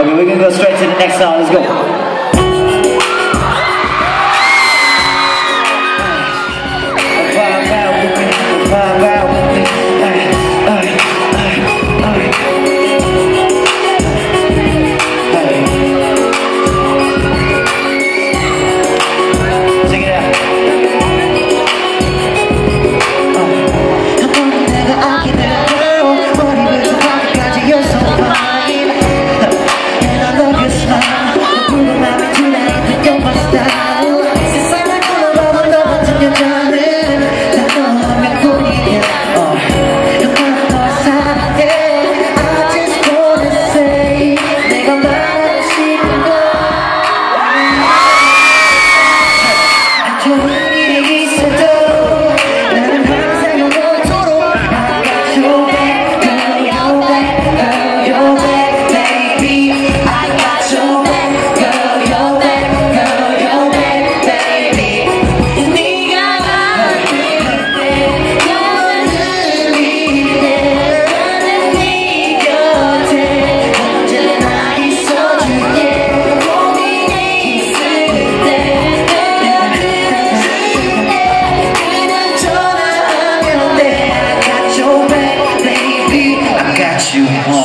Okay, we're gonna go straight to the next song. Let's go. you want.